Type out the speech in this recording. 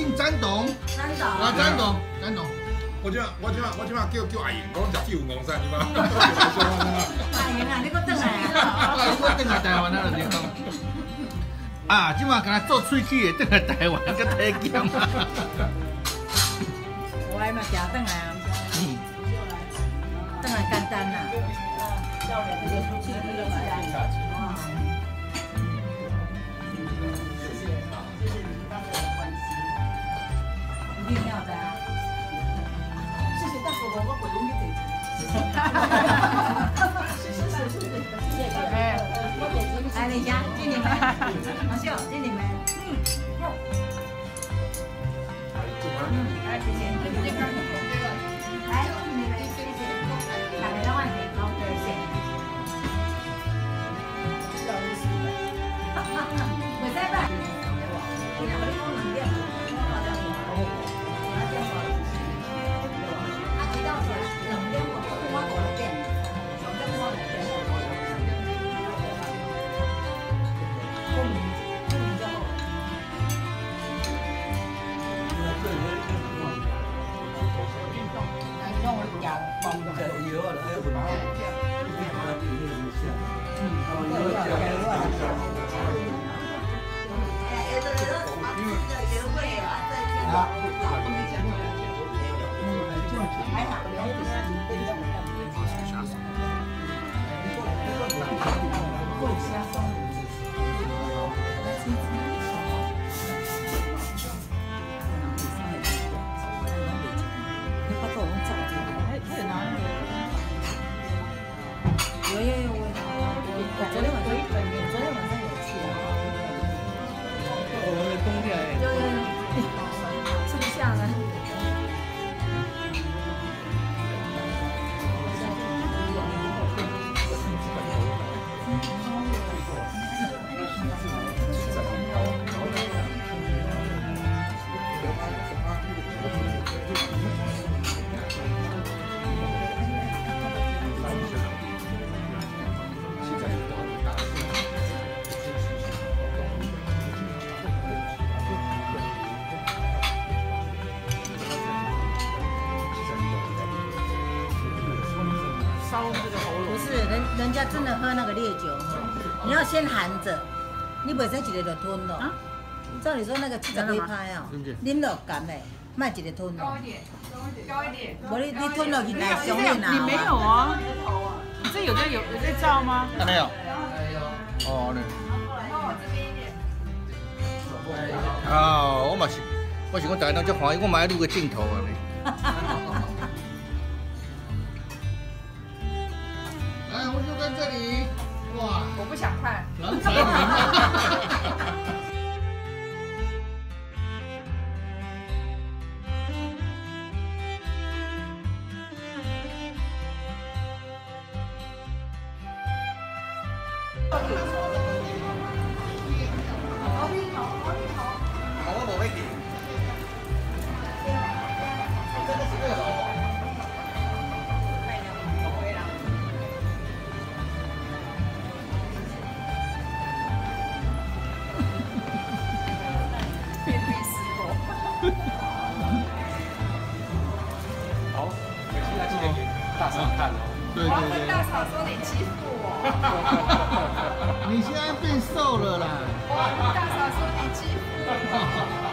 姓詹董，三岛啊，詹董，詹董，我即马我即马我即马叫叫阿英，讲食九五山是吗？阿英 啊，你搁转来啊？啊，我等来台湾啊，就讲。啊，即马敢若做喙齿的，等来台湾个体检啊。我来嘛行转来啊，嗯，转来简单啦。一来，李佳，敬你们，王秀，敬你们。嗯，来，谢谢。昨天晚上，人人家真的喝那个烈酒哈，你要先含着，你袂使一个就吞了。啊照理说那个七十几拍哦，啉落干的，卖一个吞了。高一点。高一点无你你吞落去来上面啊。你没有啊？你这有在有有在照吗？安尼哦。哦，呢。啊，我嘛是，我是讲大家拢足欢喜，我嘛要录个镜头啊呢。来，我就在这里。哇，我不想看。大嫂说你欺负我，你现在变瘦了啦。大嫂说你欺负我。